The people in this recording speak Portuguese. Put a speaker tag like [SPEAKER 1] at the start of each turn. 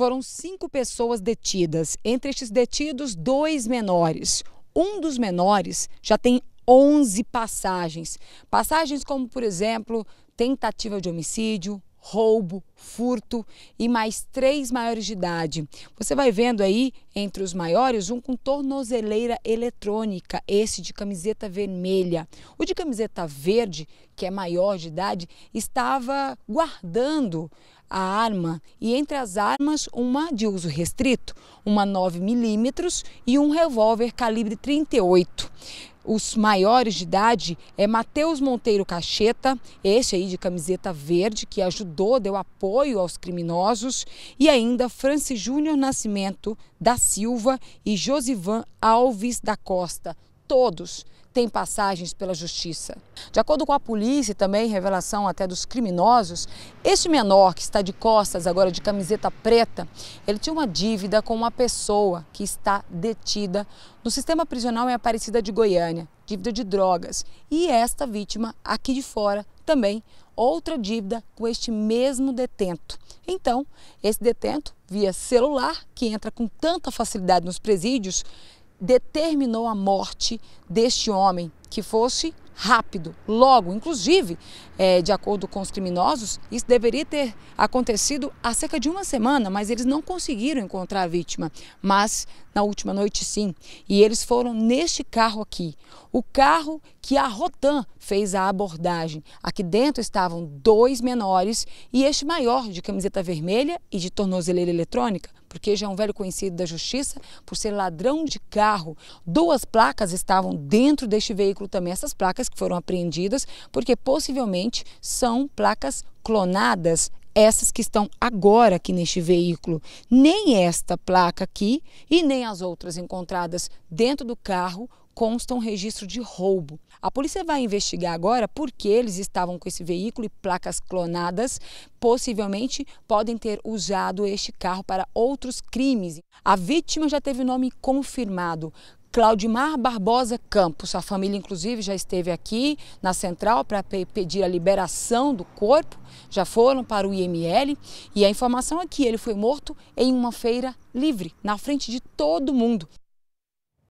[SPEAKER 1] Foram cinco pessoas detidas. Entre estes detidos, dois menores. Um dos menores já tem 11 passagens. Passagens como, por exemplo, tentativa de homicídio, roubo, furto e mais três maiores de idade. Você vai vendo aí, entre os maiores, um com tornozeleira eletrônica, esse de camiseta vermelha. O de camiseta verde, que é maior de idade, estava guardando a arma e entre as armas uma de uso restrito, uma 9 milímetros e um revólver calibre 38 os maiores de idade é Matheus Monteiro Cacheta, este aí de camiseta verde, que ajudou, deu apoio aos criminosos, e ainda Francis Júnior Nascimento da Silva e Josivan Alves da Costa, todos têm passagens pela justiça. De acordo com a polícia e também revelação até dos criminosos, este menor que está de costas agora de camiseta preta, ele tinha uma dívida com uma pessoa que está detida no sistema prisional em Aparecida de Goiânia, dívida de drogas. E esta vítima aqui de fora também outra dívida com este mesmo detento. Então, esse detento, via celular, que entra com tanta facilidade nos presídios, determinou a morte deste homem, que fosse rápido, logo. Inclusive, é, de acordo com os criminosos, isso deveria ter acontecido há cerca de uma semana, mas eles não conseguiram encontrar a vítima. Mas na última noite, sim. E eles foram neste carro aqui, o carro que a Rotan fez a abordagem. Aqui dentro estavam dois menores e este maior de camiseta vermelha e de tornozeleira eletrônica, porque já é um velho conhecido da justiça por ser ladrão de carro. Duas placas estavam dentro deste veículo também, essas placas que foram apreendidas, porque possivelmente são placas clonadas essas que estão agora aqui neste veículo. Nem esta placa aqui e nem as outras encontradas dentro do carro constam registro de roubo. A polícia vai investigar agora porque eles estavam com esse veículo e placas clonadas, possivelmente podem ter usado este carro para outros crimes. A vítima já teve nome confirmado, Claudimar Barbosa Campos. A família, inclusive, já esteve aqui na central para pedir a liberação do corpo, já foram para o IML e a informação é que ele foi morto em uma feira livre, na frente de todo mundo.